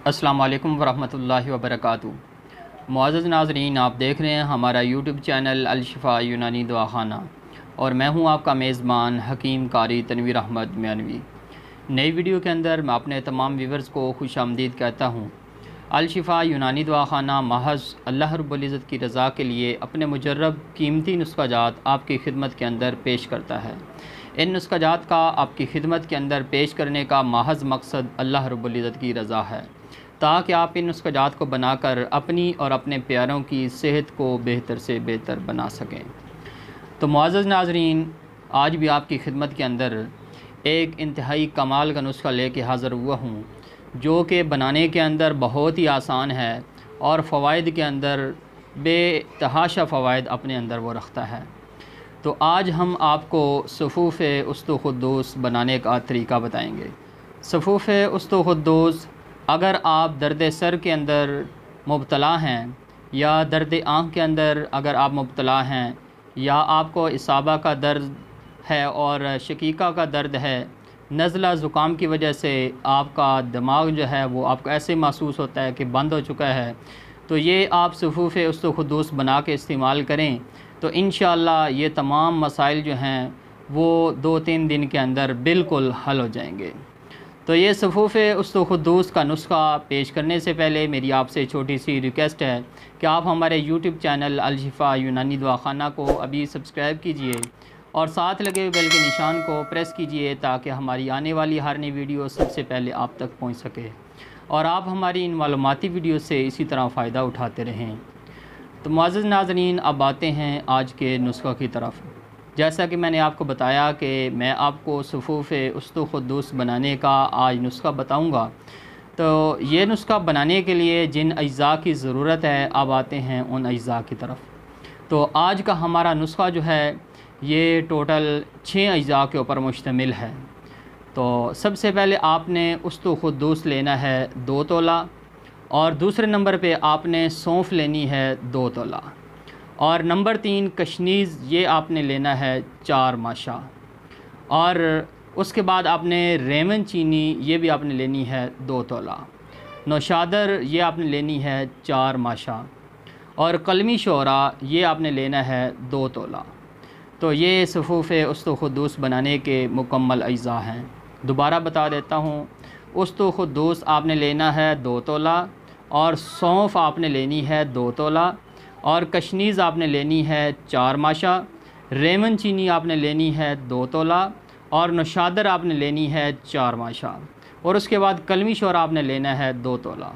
अस्सलाम वालेकुम वरहमतुल्लाहि वबरकातुहू। मुआज़ नाजरीन, आप देख रहे हैं हमारा यूट्यूब चैनल अलशिफ़ा यूनानी दवाखाना और मैं हूँ आपका मेज़बान हकीम कारी तनवीर अहमद म्यानवी नई वीडियो के अंदर मैं अपने तमाम व्यूवर्स को खुश आमदीद कहता हूँ। अलशिफ़ा यूनानी दवाखाना महज अल्लाह रब्बुल की रज़ा के लिए अपने मुजरब कीमती नुस्खा आपकी खिदमत के अंदर पेश करता है। इन नुस्खा जात का आपकी खिदमत के अंदर पेश करने का महज मकसद अल्लाह रब्बुल की रज़ा है। ताकि आप इन नुस्खाजात को बनाकर अपनी और अपने प्यारों की सेहत को बेहतर से बेहतर बना सकें। तो मुआज़ नाजरीन, आज भी आपकी खिदमत के अंदर एक इंतहाई कमाल का नुस्खा लेके हाज़िर हुआ हूँ, जो कि बनाने के अंदर बहुत ही आसान है और फ़वाद के अंदर बेतहाशा फ़वाद अपने अंदर वो रखता है। तो आज हम आपको सफ़ूफ़ उस्तुखुद्दूस बनाने का तरीका बताएँगे। सफ़ूफ़ उस्तुखुद्दूस अगर आप दर्द सर के अंदर मुबतला हैं या दर्द आँख के अंदर अगर आप मुबतला हैं या आपको इसाबा का दर्द है और शकीका का दर्द है, नज़ला ज़ुकाम की वजह से आपका दिमाग जो है वो आपको ऐसे महसूस होता है कि बंद हो चुका है। तो ये आप सफ़ूफ़ उस खदूस बना के इस्तेमाल करें। तो इन ये तमाम मसाइल जो हैं, वो दो तीन दिन के अंदर बिल्कुल हल हो जाएँगे। तो ये सफ़ूफ़ उस्तुखदूस का नुस्खा पेश करने से पहले मेरी आपसे छोटी सी रिक्वेस्ट है कि आप हमारे यूट्यूब चैनल अलशिफ़ा यूनानी दवाखाना को अभी सब्सक्राइब कीजिए और साथ लगे बेल के निशान को प्रेस कीजिए ताकि हमारी आने वाली हर नई वीडियो सबसे पहले आप तक पहुँच सके। और आप हमारी इन मालूमती वीडियो से इसी तरह फ़ायदा उठाते रहें। तो मुआज़ नाजरीन, अब आते हैं आज के नुस्खा की तरफ़। जैसा कि मैंने आपको बताया कि मैं आपको सफ़ूफ़ उस्तुखदूस बनाने का आज नुस्खा बताऊँगा। तो ये नुस्खा बनाने के लिए जिन अज्ज़ा की ज़रूरत है, अब आते हैं उन अज्ज़ा की तरफ़। तो आज का हमारा नुस्खा जो है, ये टोटल छः अज्ज़ा के ऊपर मुश्तमिल है। तो सबसे पहले आपने उस्तुखदूस लेना है दो तोला और दूसरे नंबर पे आपने सौंफ लेनी है दो तोला। और नंबर तीन कशनीज़ ये आपने लेना है चार माशा। और उसके बाद आपने रेमन चीनी, ये भी आपने लेनी है दो तोला। नौशादर, ये आपने लेनी है चार माशा। और कलमी शरा, ये आपने लेना है दो तोला। तो ये सफ़ूफ़ उस्तुखदूस बनाने के मुकम्मल अज़ा हैं। दोबारा बता देता हूँ उस्तुखदूस आपने लेना है दो तोला। और सौंफ आपने लेनी है दो तोला, और कशनीज़ आपने लेनी है चार माशा, रेमन चीनी आपने लेनी है दो तोला, और नशादर आपने लेनी है चार माशा, और उसके बाद कलमी शोर आपने लेना है दो तोला।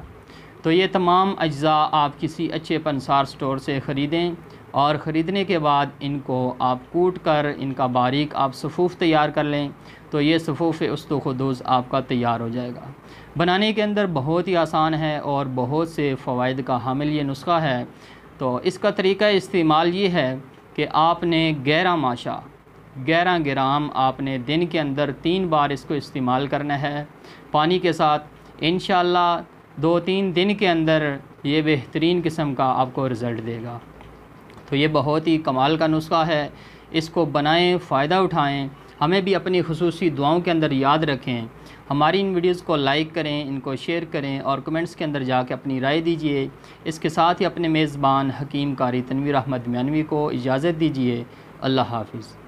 तो ये तमाम अज्ज़ा आप किसी अच्छे पनसार स्टोर से ख़रीदें। और ख़रीदने के बाद इनको आप कूट कर इनका बारीक आप सफ़ूफ़ तैयार कर लें तो ये सफ़ूफ़ उस्तुखदूस आपका तैयार हो जाएगा। बनाने के अंदर बहुत ही आसान है और बहुत से फ़वाद का हामिल ये नुस्खा है। तो इसका तरीका इस्तेमाल ये है कि आपने ग्यारह माशा ग्यारह ग्राम आपने दिन के अंदर तीन बार इसको इस्तेमाल करना है। पानी के साथ इन दो तीन दिन के अंदर ये बेहतरीन किस्म का आपको रिज़ल्ट देगा। तो ये बहुत ही कमाल का नुस्खा है। इसको बनाएँ, फ़ायदा उठाएँ, हमें भी अपनी खसूस दुआओं के अंदर याद रखें। हमारी इन वीडियोस को लाइक करें, इनको शेयर करें और कमेंट्स के अंदर जाके अपनी राय दीजिए। इसके साथ ही अपने मेज़बान हकीम कारी तनवीर अहमद मानवी को इजाज़त दीजिए। अल्लाह हाफिज़।